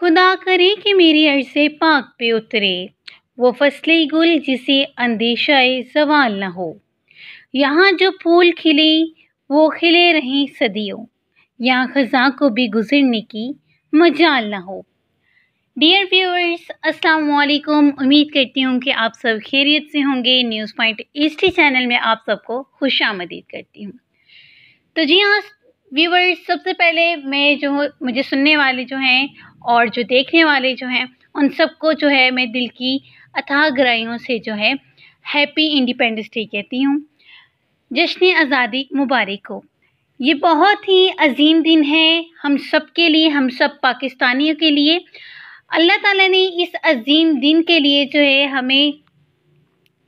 खुदा करे कि मेरी अर्ज़ पाक पे उतरे। वो फसले गुल जिसे अंदेशा जवाल न हो। यहाँ जो फूल खिले, वो खिले रहें सदियों। यहाँ ख़ज़ा को भी गुज़रने की मजाल न हो। डियर व्यूअर्स अस्सलाम वालेकुम उम्मीद करती हूँ कि आप सब खैरियत से होंगे। न्यूज़ पॉइंट ईस्टी चैनल में आप सबको खुश आमदीद करती हूँ। तो जी हाँ व्यूअर्स सबसे पहले मैं जो, मुझे सुनने वाले जो हैं और जो देखने वाले जो हैं, उन सबको जो है मैं दिल की अथाह से जो है हैप्पी इंडिपेंडेंस डे कहती हूँ। जश्न आज़ादी मुबारक हो। ये बहुत ही अजीम दिन है हम सब के लिए, हम सब पाकिस्तानियों के लिए। अल्लाह ताला ने इस अजीम दिन के लिए जो है हमें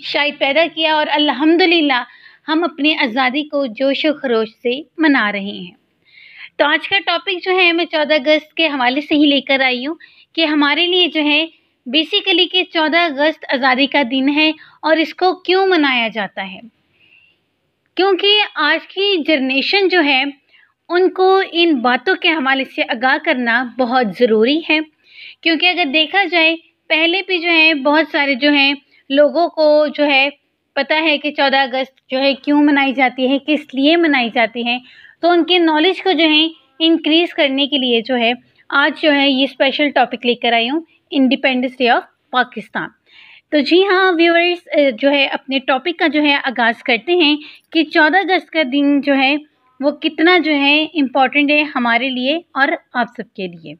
शायद पैदा किया और अल्हम्दुलिल्लाह हम अपनी आज़ादी को जोश व खरोश से मना रहे हैं। तो आज का टॉपिक जो है, मैं चौदह अगस्त के हवाले से ही लेकर आई हूँ कि हमारे लिए जो है बेसिकली कि चौदह अगस्त आज़ादी का दिन है और इसको क्यों मनाया जाता है? क्योंकि आज की जनरेशन जो है, उनको इन बातों के हवाले से आगाह करना बहुत ज़रूरी है। क्योंकि अगर देखा जाए, पहले भी जो है, बहुत सारे जो हैं, लोगों को जो है, पता है कि चौदह अगस्त जो है क्यों मनाई जाती है, किस लिए मनाई जाती है तो उनके नॉलेज को जो है इंक्रीज़ करने के लिए जो है, आज जो है, ये स्पेशल टॉपिक लेकर आई हूँ इंडिपेंडेंस डे ऑफ़ पाकिस्तान तो जी हाँ व्यूअर्स जो है, अपने टॉपिक का जो है, आगाज़ करते हैं कि चौदह अगस्त का दिन जो है, वो कितना जो है इंपॉर्टेंट है हमारे लिए और आप सबके लिए.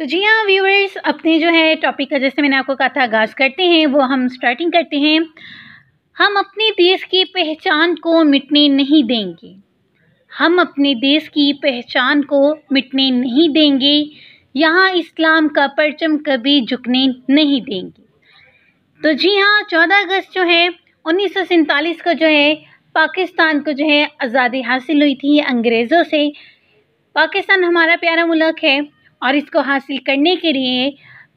तो जी हाँ व्यूअर्स अपने जो है टॉपिक का जैसे मैंने आपको कहा था, आगाज़ करते हैं, वो हम स्टार्टिंग करते हैं. हम अपने देश की पहचान को मिटने नहीं देंगे। हम अपने देश की पहचान को मिटने नहीं देंगे। यहाँ इस्लाम का परचम कभी झुकने नहीं देंगे। तो जी हाँ चौदह अगस्त जो है, उन्नीस सौ सैंतालीस को जो है, पाकिस्तान को जो है, आज़ादी हासिल हुई थी अंग्रेज़ों से। पाकिस्तान हमारा प्यारा मुल्क है और इसको हासिल करने के लिए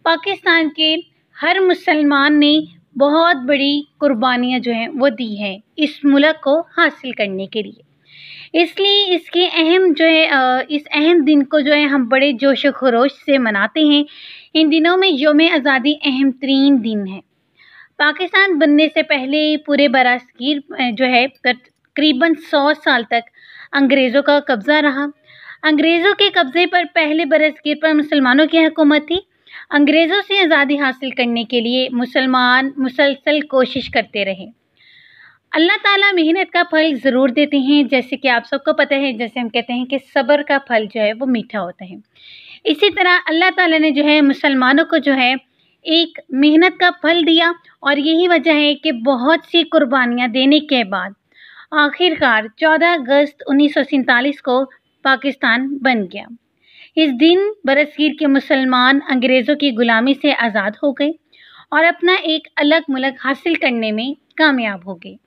पाकिस्तान के हर मुसलमान ने बहुत बड़ी कुर्बानियाँ जो हैं वो दी हैं इस मुल्क को हासिल करने के लिए। इसलिए इसके अहम जो है इस अहम दिन को जो है हम बड़े जोश खरोश से मनाते हैं। इन दिनों में योम आज़ादी अहम तरीन दिन है। पाकिस्तान बनने से पहले पूरे बरासगीर जो है तकरीबन सौ साल तक अंग्रेज़ों का कब्ज़ा रहा। अंग्रेज़ों के कब्ज़े पर पहले बरसगीर पर मुसलमानों की हुकूमत थी अंग्रेज़ों से आज़ादी हासिल करने के लिए मुसलमान मुसलसल कोशिश करते रहे। अल्लाह ताला मेहनत का फल ज़रूर देते हैं, जैसे कि आप सबको पता है, जैसे हम कहते हैं कि सब्र का फल जो है वो मीठा होता है। इसी तरह अल्लाह ताला ने जो है मुसलमानों को जो है एक मेहनत का फल दिया और यही वजह है कि बहुत सी कुर्बानियाँ देने के बाद आखिरकार 14 अगस्त उन्नीस सौ सैंतालीस को पाकिस्तान बन गया। इस दिन बरसगीर के मुसलमान अंग्रेज़ों की ग़ुलामी से आज़ाद हो गए और अपना एक अलग मुल्क हासिल करने में कामयाब हो गए।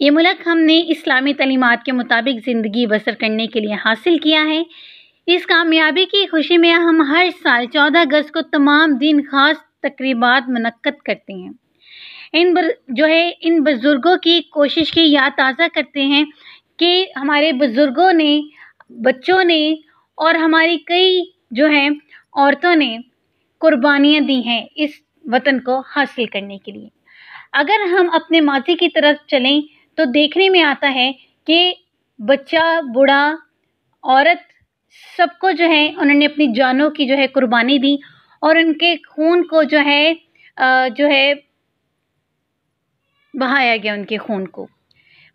ये मुल्क हमने इस्लामी तलीमत के मुताबिक ज़िंदगी बसर करने के लिए हासिल किया है। इस कामयाबी की खुशी में हम हर साल चौदह अगस्त को तमाम दिन ख़ास तकरीबा मनक़द करते हैं। इन जो है, इन बुज़ुर्गों की कोशिश की याद ताज़ा करते हैं कि हमारे बुज़ुर्गों ने, बच्चों ने और हमारी कई जो हैं, औरतों ने कुर्बानियाँ दी हैं इस वतन को हासिल करने के लिए। अगर हम अपने माजी की तरफ़ चलें तो देखने में आता है कि बच्चा, बूढ़ा, औरत सबको जो है, उन्होंने अपनी जानों की जो है कुर्बानी दी और उनके खून को जो है जो है बहाया गया उनके खून को।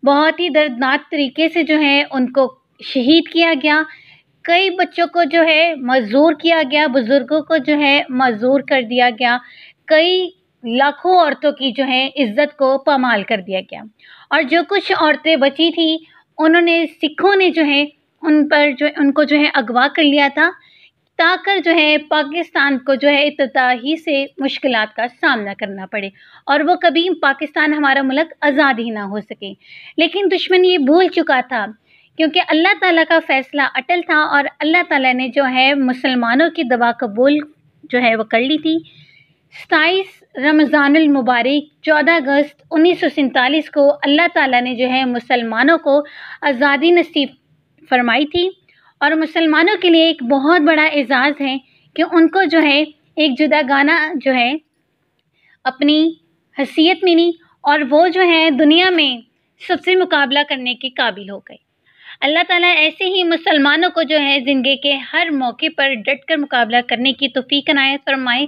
बहुत ही दर्दनाक तरीके से जो है उनको शहीद किया गया कई बच्चों को जो है मजदूर किया गया, बुज़ुर्गों को जो है मजदूर कर दिया गया, कई लाखों औरतों की जो है इज़्ज़त को पामाल कर दिया गया। और जो कुछ औरतें बची थी, उन्होंने, सिखों ने जो है उन पर जो, उनको जो है अगवा कर लिया था, ताकर जो है पाकिस्तान को जो है इतताही से मुश्किल का सामना करना पड़े और वो कभी पाकिस्तान हमारा मुल्क आज़ाद ही ना हो सके। लेकिन दुश्मन ये भूल चुका था क्योंकि अल्लाह ताला का फ़ैसला अटल था और अल्लाह ताला ने जो है मुसलमानों की दवा कबूल जो है वो कर ली थी। सताईस रमज़ानुल मुबारक, चौदह अगस्त उन्नीस सौ सैंतालीस को अल्लाह ताला ने जो है मुसलमानों को आज़ादी नसीब फरमाई थी और मुसलमानों के लिए एक बहुत बड़ा एजाज़ है कि उनको जो है एक जुदा गाना जो है अपनी हैसियत मिली और वो जो है दुनिया में सबसे मुकाबला करने के काबिल हो गए। अल्लाह ताला ऐसे ही मुसलमानों को जो है ज़िंदगी के हर मौके पर डट कर मुकाबला करने की तोफ़ी अनायत फरमाए।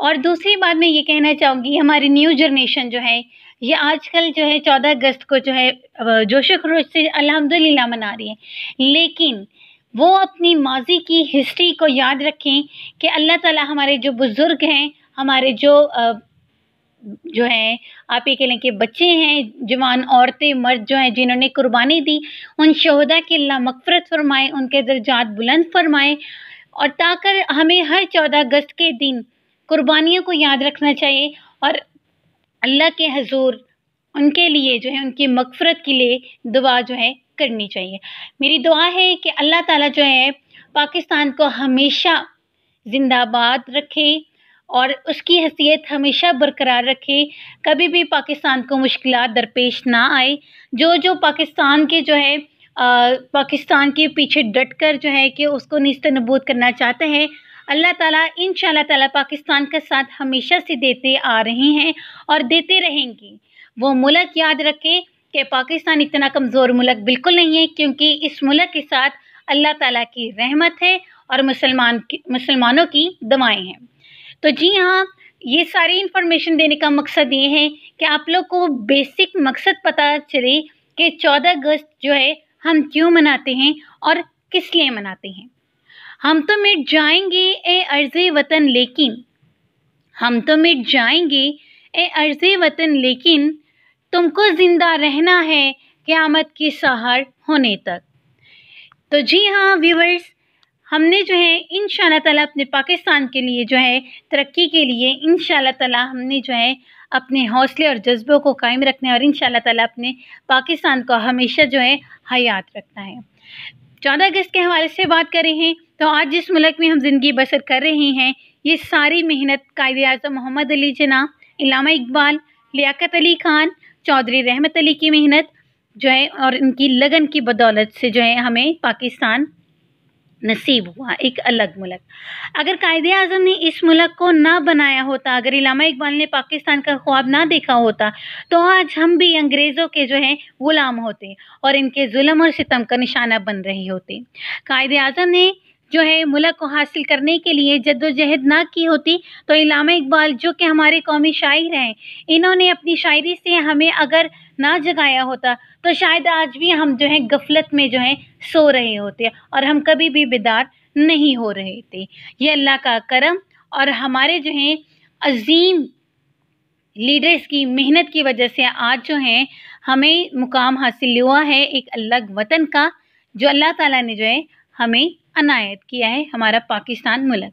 और दूसरी बात मैं ये कहना चाहूँगी हमारी न्यू जनरेशन जो है, ये आजकल जो है चौदह अगस्त को जो है जोश खरोश से अल्हम्दुलिल्लाह मना रही है। लेकिन वो अपनी माजी की हिस्ट्री को याद रखें कि अल्लाह ताला हमारे जो बुज़ुर्ग हैं, हमारे जो जो है, आप ये कह लें कि बच्चे हैं, जवान औरतें, मर्द जो हैं, जिन्होंने कुर्बानी दी, उन शहदा की अल्लाह मगफ़रत फरमाए, उनके दर्जात बुलंद फरमाए, और ताकर हमें हर चौदह अगस्त के दिन कुर्बानियों को याद रखना चाहिए, और अल्लाह के हजूर उनके लिए जो है, उनकी मगफ़रत के लिए दुआ जो है, करनी चाहिए। मेरी दुआ है कि अल्लाह ताला जो है, पाकिस्तान को हमेशा ज़िंदाबाद रखे और उसकी हैसियत हमेशा बरकरार रखे। कभी भी पाकिस्तान को मुश्किल दरपेश ना आए। जो जो पाकिस्तान के जो है पाकिस्तान के पीछे डट कर जो है कि उसको निस्त नबूद करना चाहते हैं, अल्लाह ताला इन ताला पाकिस्तान का साथ हमेशा से देते आ रहे हैं और देते रहेंगे। वो मुल्क याद रखे कि पाकिस्तान इतना कमज़ोर मुल्क बिल्कुल नहीं है क्योंकि इस मुल्क के साथ अल्लाह ताला की रहमत है और मुसलमान मुसलमानों की दवाएँ हैं। तो जी हाँ ये सारी इन्फॉर्मेशन देने का मकसद ये है कि आप लोग को बेसिक मकसद पता चले कि चौदह अगस्त जो है, हम क्यों मनाते हैं और किस लिए मनाते हैं। हम तो मिट जाएँगे, ए अर्ज़ वतन लेकिन। हम तो मिट जाएँगे, ए अर्ज़ वतन लेकिन। तुमको ज़िंदा रहना है, क़्यामत की सहार होने तक। तो जी हाँ व्यूवर्स हमने जो है इन ताला अपने पाकिस्तान के लिए जो है, तरक्की के लिए इन ताला हमने जो है, अपने हौसले और जज्बों को कायम रखना और इन ताला अपने पाकिस्तान को हमेशा जो है, हयात रखना है। चौदह अगस्त के हवाले से बात करें हैं तो आज जिस मुल्क में हम ज़िंदगी बसर कर रहे हैं, ये सारी मेहनत कायद अजम मोहम्मद अली जना इलामा इकबाल, लियाकत अली खान, चौधरी रहमत अली की मेहनत, जो है, और इनकी लगन की बदौलत से जो है, हमें पाकिस्तान नसीब हुआ, एक अलग मुल्क। अगर कायदे अजम ने इस मुल्क को ना बनाया होता, अगर इलामा इकबाल ने पाकिस्तान का ख्वाब ना देखा होता तो आज हम भी अंग्रेज़ों के जो हैं, ग़ुलाम होते और इनके जुल्म और सितम का निशाना बन रहे होते। कायदे अजम ने जो है, मुल्क को हासिल करने के लिए जद्दोजहद ना की होती तो इलामा इकबाल, जो कि हमारे कौमी शायर हैं, इन्होंने अपनी शायरी से हमें अगर ना जगाया होता तो शायद आज भी हम जो है गफलत में जो है सो रहे होते और हम कभी भी बेदार नहीं हो रहे थे। ये अल्लाह का करम और हमारे जो हैं अजीम लीडर्स की मेहनत की वजह से आज जो है हमें मुकाम हासिल हुआ है एक अलग वतन का, जो अल्लाह ताला ने जो है हमें अनायत किया है हमारा पाकिस्तान मुल्क।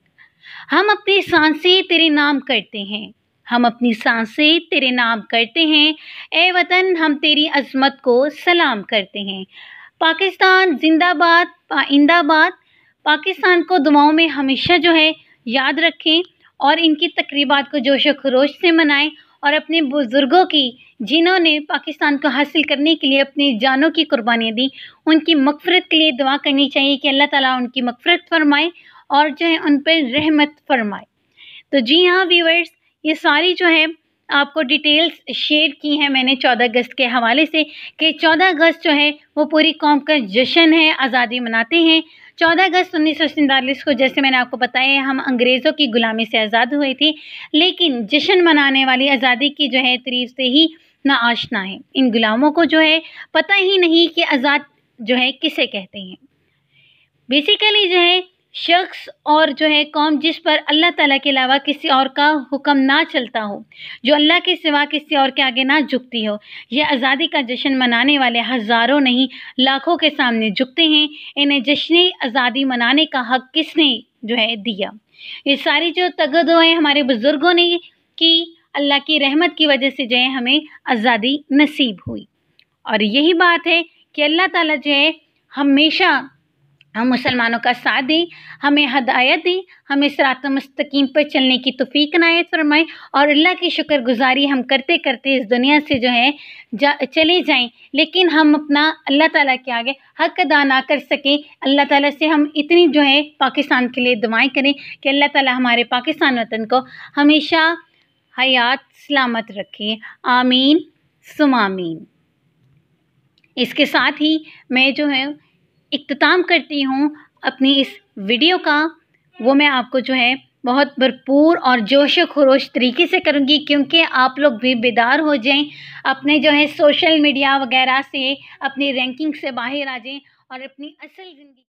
हम अपनी साँसें तेरे नाम करते हैं। हम अपनी साँसें तेरे नाम करते हैं। ए वतन, हम तेरी अजमत को सलाम करते हैं। पाकिस्तान जिंदाबाद पाइंदाबाद पाकिस्तान को दुआओं में हमेशा जो है याद रखें और इनकी तकरीबात को जोश व खरोश से मनाएँ और अपने बुज़ुर्गों की, जिन्होंने पाकिस्तान को हासिल करने के लिए अपनी जानों की कुर्बानियाँ दी, उनकी मगफ़रत के लिए दुआ करनी चाहिए कि अल्लाह ताला उनकी मगफ़रत फरमाए और जो है उन पर रहमत फरमाए। तो जी हाँ व्यूवर्स ये सारी जो है, आपको डिटेल्स शेयर की हैं मैंने चौदह अगस्त के हवाले से कि चौदह अगस्त जो है, वो पूरी कौम का जश्न है, आज़ादी मनाते हैं। चौदह अगस्त उन्नीस सौ सैंतालीस को जैसे मैंने आपको बताया, हम अंग्रेज़ों की ग़ुलामी से आज़ाद हुए थे, लेकिन जश्न मनाने वाली आज़ादी की जो है, तरीफ से ही ना आशना है। इन ग़ुलामों को जो है, पता ही नहीं कि आज़ाद जो है, किसे कहते हैं। बेसिकली जो है शख्स और जो है कौम जिस पर अल्लाह ताला के अलावा किसी और का हुक्म ना चलता हो, जो अल्लाह के सिवा किसी और के आगे ना झुकती हो यह आज़ादी का जश्न मनाने वाले हज़ारों नहीं, लाखों के सामने झुकते हैं। इन्हें जश्न आज़ादी मनाने का हक किसने जो है दिया? ये सारी जो तगदोएँ हमारे बुज़ुर्गों ने की अल्लाह की रहमत की वजह से जो है हमें आज़ादी नसीब हुई। और यही बात है कि अल्लाह ताला जो है हमेशा हम मुसलमानों का साथ दें, हमें हदायत दें, हमें सरात मुस्तकीम पर चलने की तौफीक नायत फरमाएँ और अल्लाह की शुक्रगुजारी हम करते करते इस दुनिया से जो है जा, चले जाएँ। लेकिन हम अपना अल्लाह ताला के आगे हक अदा ना कर सकें। अल्लाह ताला से हम इतनी जो है पाकिस्तान के लिए दुआएँ करें कि अल्लाह ताला हमारे पाकिस्तान वतन को हमेशा हयात, सलामत रखें। आमीन सुमामीन इसके साथ ही मैं जो है इख्तिताम करती हूँ अपनी इस वीडियो का। वो मैं आपको जो है बहुत भरपूर और जोश खरोश तरीके से करूँगी क्योंकि आप लोग भी बेदार हो जाएँ, अपने जो है सोशल मीडिया वगैरह से, अपनी रैंकिंग से बाहर आ जाएँ और अपनी असल ज़िंदगी